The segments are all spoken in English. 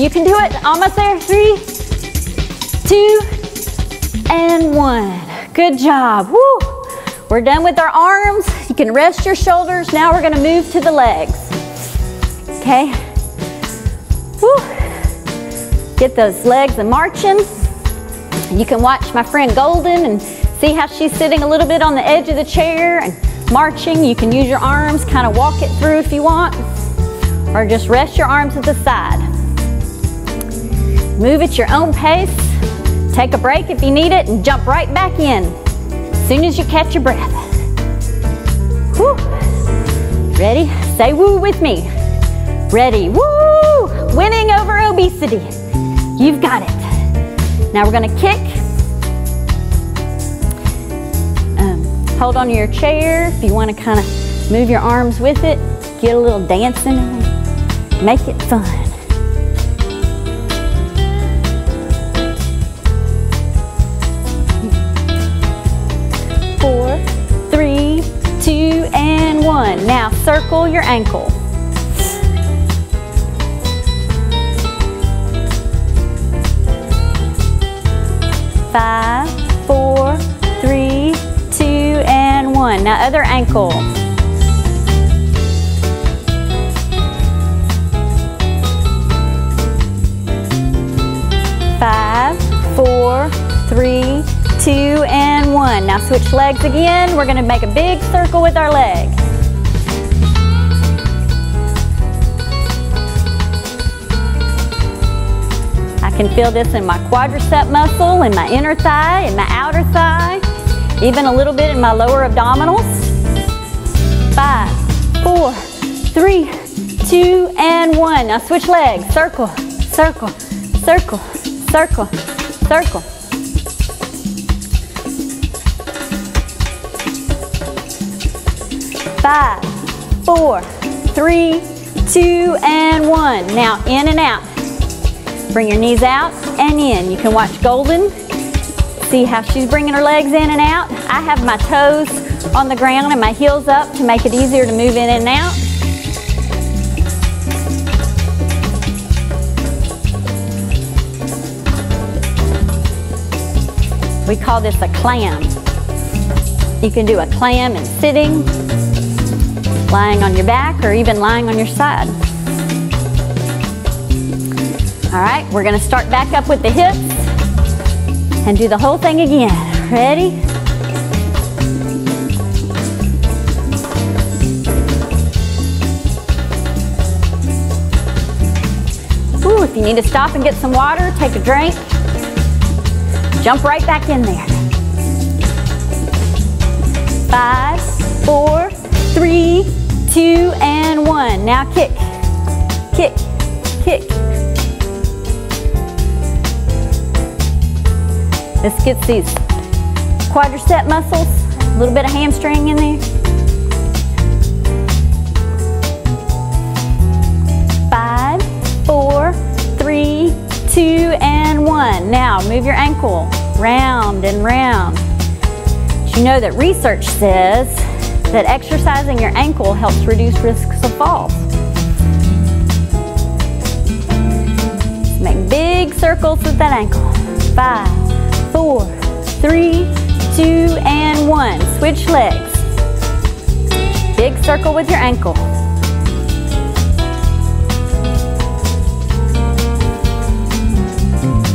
You can do it. Almost there. Three, two, and one. Good job. Woo. We're done with our arms. You can rest your shoulders. Now we're gonna move to the legs. Okay. Woo. Get those legs a marching. You can watch my friend Golden and see how she's sitting a little bit on the edge of the chair and marching. You can use your arms, kind of walk it through if you want, or just rest your arms at the side. Move at your own pace. Take a break if you need it and jump right back in as soon as you catch your breath. Woo. Ready? Say woo with me. Ready? Woo! Winning over obesity. You've got it. Now we're gonna kick. Um, hold on to your chair if you wanna kinda move your arms with it. Get a little dancing in. Make it fun. One. Now circle your ankle. Five, four, three, two, and one. Now other ankle. Five, four, three, two, and one. Now switch legs again. We're gonna make a big circle with our leg. Can feel this in my quadricep muscle, in my inner thigh, in my outer thigh, even a little bit in my lower abdominals. Five, four, three, two, and one. Now switch legs. Circle, circle, circle, circle, circle. Five, four, three, two, and one. Now in and out. Bring your knees out and in. You can watch Golden. See how she's bringing her legs in and out. I have my toes on the ground and my heels up to make it easier to move in and out. We call this a clam. You can do a clam in sitting, lying on your back, or even lying on your side. All right, we're gonna start back up with the hips and do the whole thing again. Ready? Ooh, if you need to stop and get some water, take a drink. Jump right back in there. Five, four, three, two, and one. Now kick, kick, kick. This gets these quadricep muscles, a little bit of hamstring in there. Five, four, three, two, and one. Now move your ankle round and round. Did you know that research says that exercising your ankle helps reduce risks of falls? Make big circles with that ankle. Five, four, three, two, and one. Switch legs. Big circle with your ankle.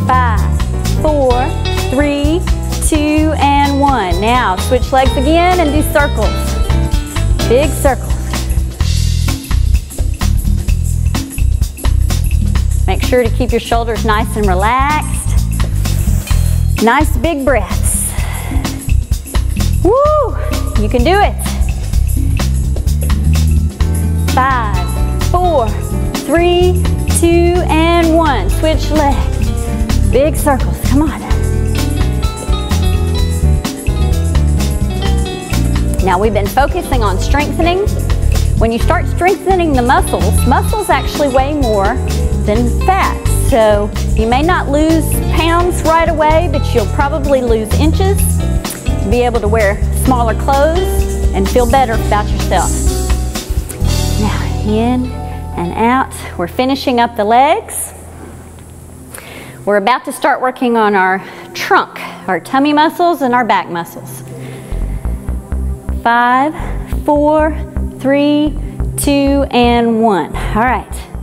Five, four, three, two, and one. Now switch legs again and do circles. Big circles. Make sure to keep your shoulders nice and relaxed. Nice big breaths. Woo! You can do it. Five, four, three, two, and one. Switch legs. Big circles. Come on. Now we've been focusing on strengthening. When you start strengthening the muscles, muscles actually weigh more than fat. So you may not lose pounds right away, but you'll probably lose inches, be able to wear smaller clothes, and feel better about yourself. Now in and out. We're finishing up the legs. We're about to start working on our trunk, our tummy muscles and our back muscles. Five, four, three, two, and one. All right.